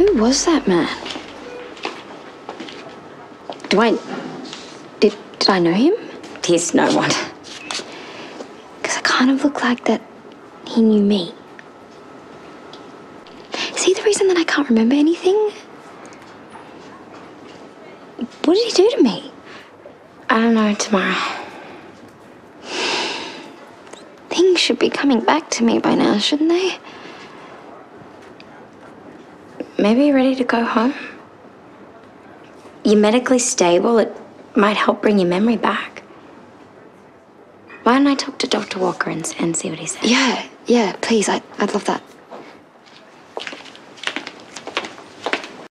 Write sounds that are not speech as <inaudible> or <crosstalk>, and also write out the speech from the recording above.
Who was that man? Do I. Did, did I know him? He's no one. Because I kind of look like that he knew me. Is he the reason that I can't remember anything? What did he do to me? I don't know Tamara. <sighs> Things should be coming back to me by now, shouldn't they? Maybe you're ready to go home. You're medically stable. It might help bring your memory back. Why don't I talk to Dr. Walker and, and see what he says? Yeah, yeah, please. I, I'd love that.